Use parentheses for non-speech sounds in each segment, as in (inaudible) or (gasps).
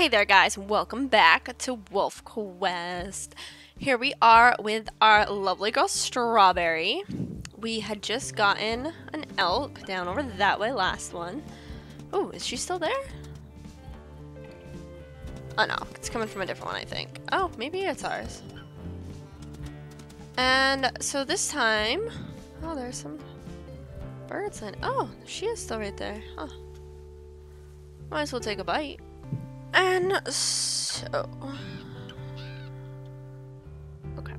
Hey there guys, welcome back to Wolf Quest. Here we are with our lovely girl Strawberry. We had just gotten an elk down over that way, last one. Oh, is she still there? Oh no, it's coming from a different one I think. Oh, maybe it's ours. And so this time, oh there's some birds in, oh, she is still right there, huh. Might as well take a bite. And so... Okay.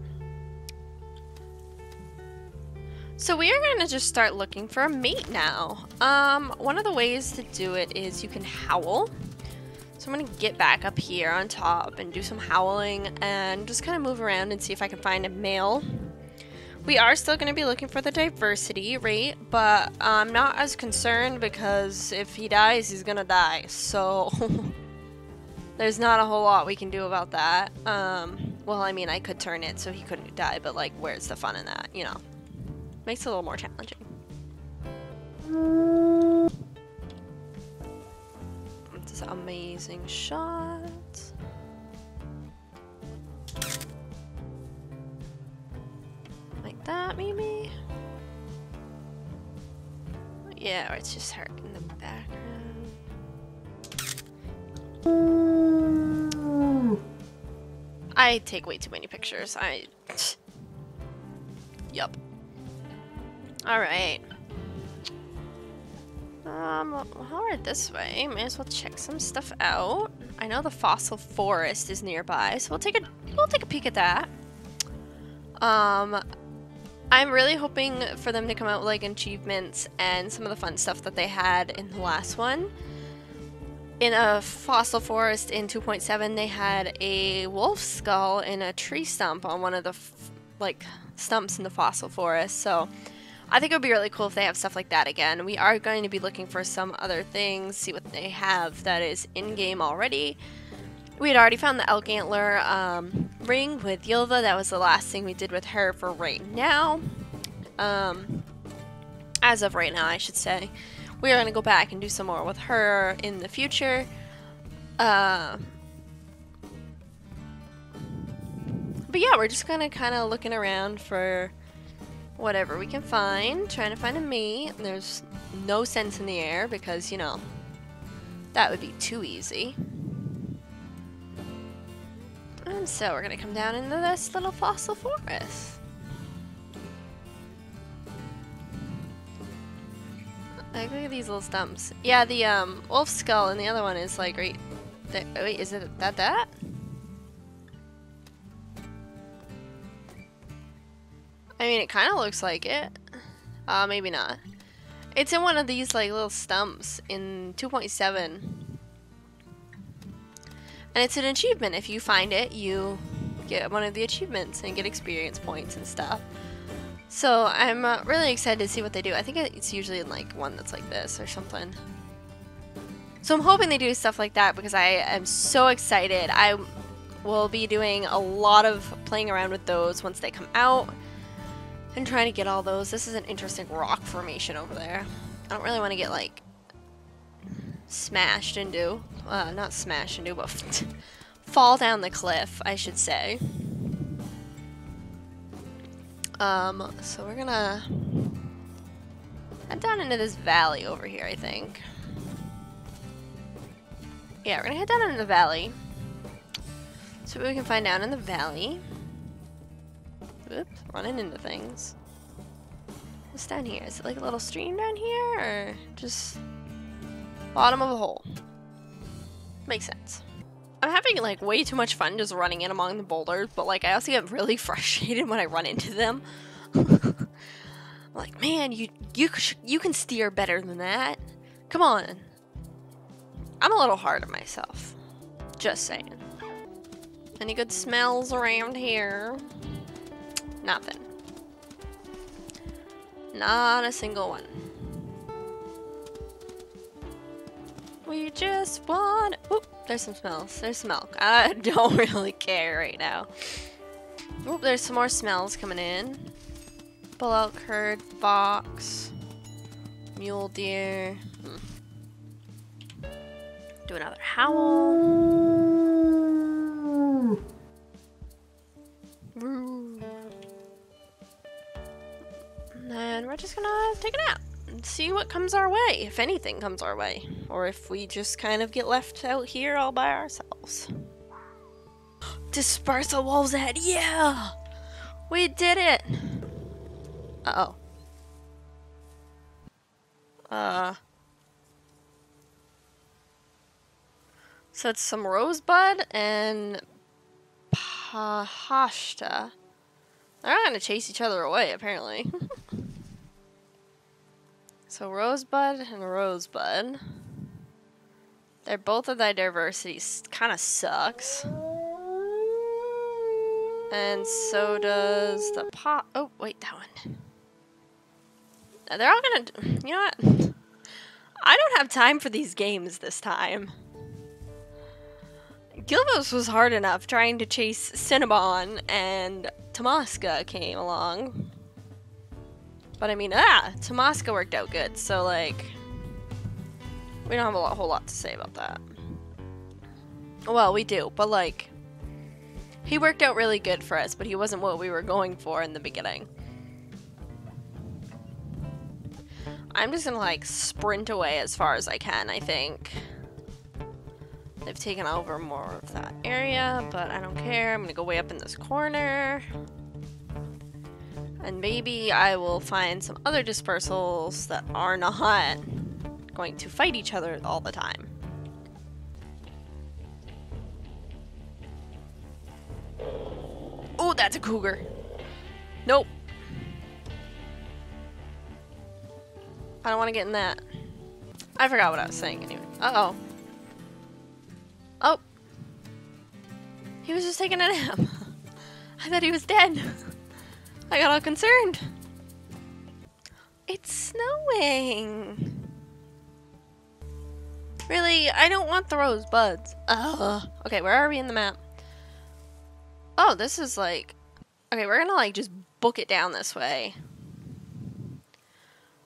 So we are going to just start looking for a mate now. Um, one of the ways to do it is you can howl. So I'm going to get back up here on top and do some howling and just kind of move around and see if I can find a male. We are still going to be looking for the diversity rate, but I'm not as concerned because if he dies, he's going to die. So (laughs) there's not a whole lot we can do about that. Um, well, I mean, I could turn it so he couldn't die, but like, where's the fun in that, you know? Makes it a little more challenging. This amazing shot. Like that, maybe? Yeah, or it's just her in the background. I take way too many pictures. I. (sniffs) yup. Alright. Um, alright, this way. May as well check some stuff out. I know the fossil forest is nearby, so we'll take a we'll take a peek at that. Um, I'm really hoping for them to come out with like achievements and some of the fun stuff that they had in the last one. In a fossil forest in 2.7, they had a wolf skull in a tree stump on one of the like stumps in the fossil forest. So I think it would be really cool if they have stuff like that again. We are going to be looking for some other things, see what they have that is in-game already. We had already found the elk antler um, ring with Yilva. That was the last thing we did with her for right now. Um, as of right now, I should say. We are going to go back and do some more with her in the future. Uh, but yeah, we're just kind of kind of looking around for whatever we can find, trying to find a mate. There's no sense in the air because, you know, that would be too easy. And so we're going to come down into this little fossil forest. Look at these little stumps. Yeah, the um, wolf skull and the other one is like right there. Wait, is it that that? I mean, it kind of looks like it. Uh, maybe not. It's in one of these like little stumps in 2.7. And it's an achievement. If you find it, you get one of the achievements and get experience points and stuff. So I'm uh, really excited to see what they do. I think it's usually in like one that's like this or something. So I'm hoping they do stuff like that because I am so excited. I will be doing a lot of playing around with those once they come out and trying to get all those. This is an interesting rock formation over there. I don't really want to get like smashed into, uh, not smashed into, but (laughs) fall down the cliff, I should say. Um, so we're gonna head down into this valley over here, I think. Yeah, we're gonna head down into the valley. What we can find down in the valley. Oops, running into things. What's down here? Is it like a little stream down here, or just bottom of a hole? Makes sense. I'm having like way too much fun just running in among the boulders, but like I also get really (laughs) frustrated when I run into them. (laughs) like, man, you you you can steer better than that. Come on. I'm a little hard on myself. Just saying. Any good smells around here? Nothing. Not a single one. We just want... Oop, there's some smells. There's some milk. I (laughs) don't really care right now. Oop, there's some more smells coming in. Bull elk herd, fox, mule deer. Hmm. Do another howl. And we're just gonna take a nap see what comes our way, if anything comes our way, or if we just kind of get left out here all by ourselves. (gasps) Disperse the wolves ahead, yeah! We did it! Uh oh. Uh. So it's some rosebud and Pahaska. They're not gonna chase each other away, apparently. (laughs) so rosebud and rosebud. They're both of thy diversity kind of sucks. And so does the pot. Oh, wait, that one. They're all gonna. You know what? I don't have time for these games this time. Gilvos was hard enough trying to chase Cinnabon, and Tomaska came along. But I mean, ah, Tomaska worked out good, so like, we don't have a lot, whole lot to say about that. Well, we do, but like, he worked out really good for us, but he wasn't what we were going for in the beginning. I'm just gonna like sprint away as far as I can, I think. They've taken over more of that area, but I don't care. I'm gonna go way up in this corner. And maybe I will find some other dispersals that are not going to fight each other all the time. Oh, that's a cougar. Nope. I don't want to get in that. I forgot what I was saying anyway. Uh-oh. Oh. He was just taking a nap. (laughs) I thought he was dead. (laughs) I got all concerned. It's snowing. Really? I don't want the rosebuds. Ugh. Okay, where are we in the map? Oh, this is like... Okay, we're gonna like just book it down this way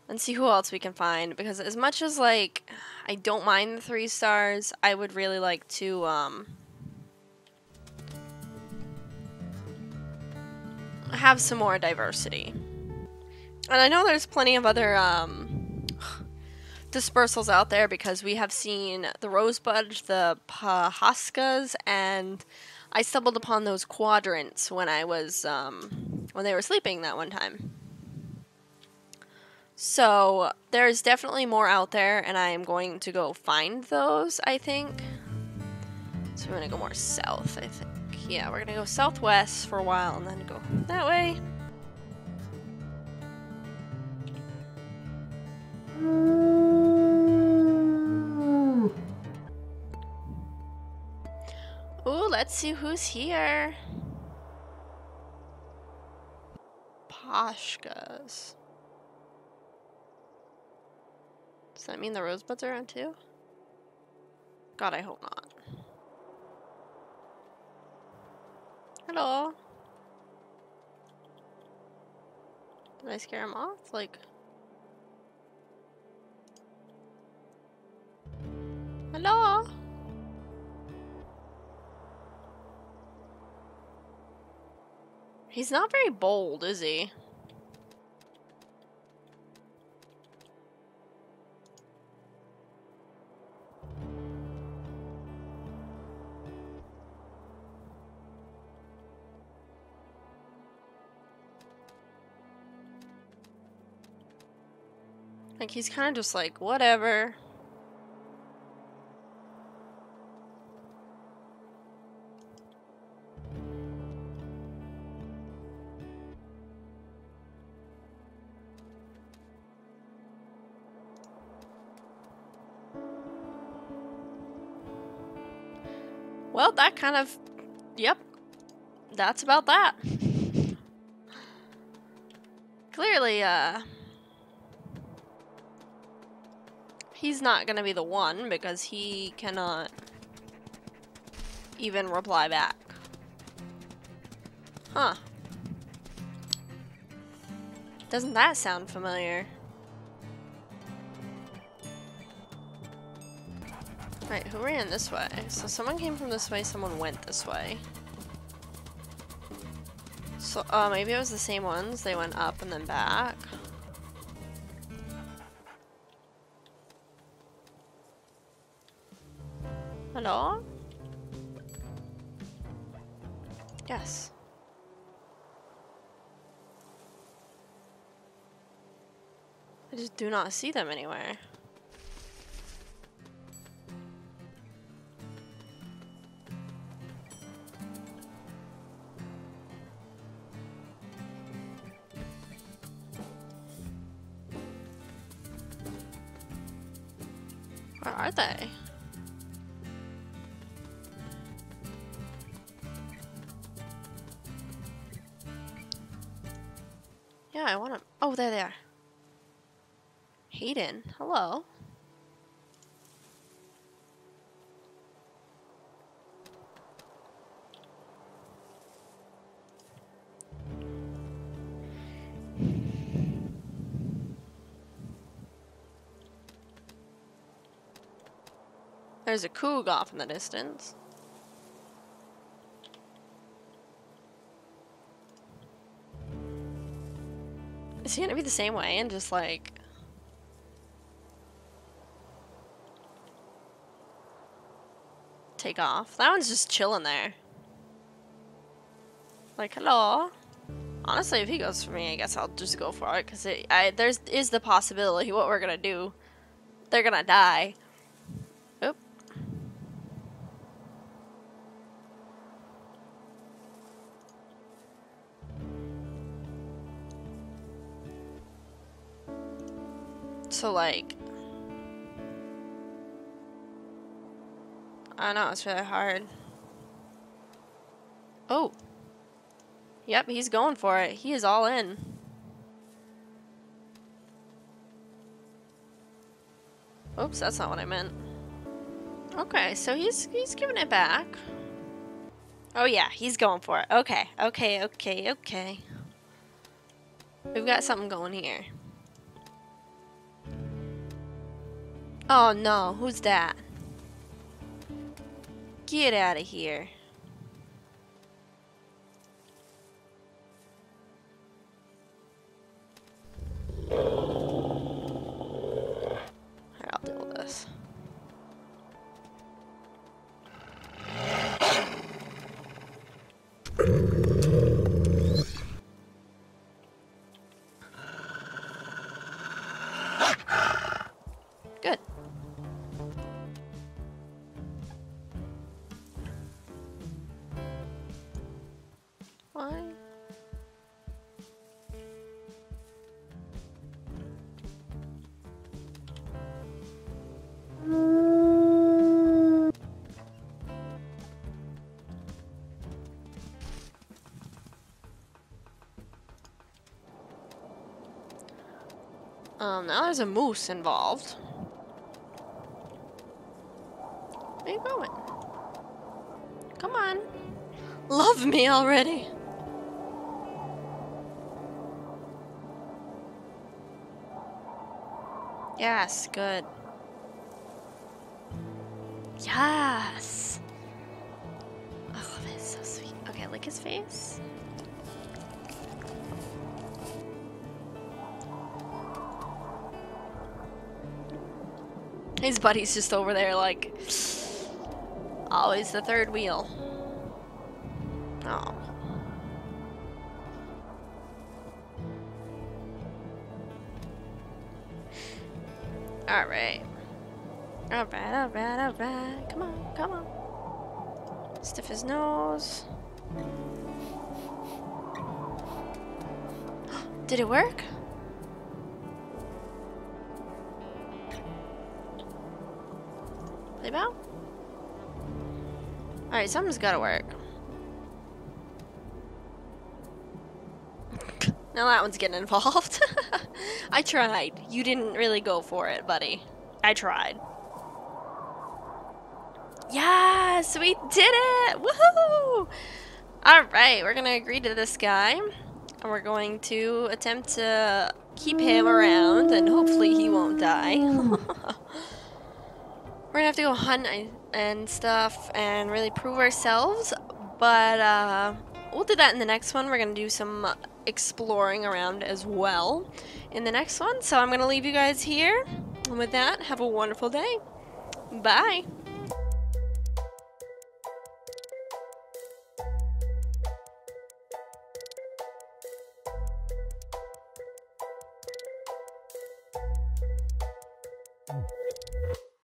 and see who else we can find because as much as like I don't mind the three stars, I would really like to um have some more diversity. And I know there's plenty of other um (sighs) dispersals out there because we have seen the rosebud, the pahaskas, and I stumbled upon those quadrants when I was um when they were sleeping that one time. So there's definitely more out there, and I am going to go find those, I think. So going to go more south, I think. Yeah, we're to go southwest for a while and then go that way. Ooh, let's see who's here. Pashkas. Does that mean the rosebuds are on too? God, I hope not. Hello. Did I scare him off? Like... Hello? He's not very bold, is he? He's kind of just like, whatever. Well, that kind of, yep, that's about that. (laughs) Clearly, uh, He's not gonna be the one because he cannot even reply back. Huh. Doesn't that sound familiar? Right, who ran this way? So someone came from this way, someone went this way. So, uh, maybe it was the same ones. They went up and then back. Hello? Yes. I just do not see them anywhere. Where are they? Oh, there they are. Hayden, hello. There's a Coog off in the distance. Is he gonna be the same way and just like... Take off? That one's just chilling there. Like, hello? Honestly, if he goes for me, I guess I'll just go for it, because there's is the possibility what we're gonna do. They're gonna die. Like... I know, it's really hard. Oh. Yep, he's going for it. He is all in. Oops, that's not what I meant. Okay, so he's he's giving it back. Oh yeah, he's going for it. Okay, okay, okay, okay. We've got something going here. Oh no, who's that? Get out of here. Why? Um, now there's a moose involved. Where you going? Come on. Love me already. Yes, good. Yes. Oh, that's so sweet. Okay, lick his face. His buddy's just over there, like, always the third wheel. Oh. Alright. Alright, alright, alright. Come on, come on. Stiff his nose. (gasps) Did it work? Play bow? Alright, something's gotta work. Now that one's getting involved. (laughs) I tried. You didn't really go for it, buddy. I tried. Yes, we did it! Woohoo! Alright, we're gonna agree to this guy. And we're going to attempt to keep him around and hopefully he won't die. (laughs) we're gonna have to go hunt and stuff and really prove ourselves. But uh, we'll do that in the next one. We're gonna do some exploring around as well in the next one. So I'm gonna leave you guys here. And with that, have a wonderful day. Bye.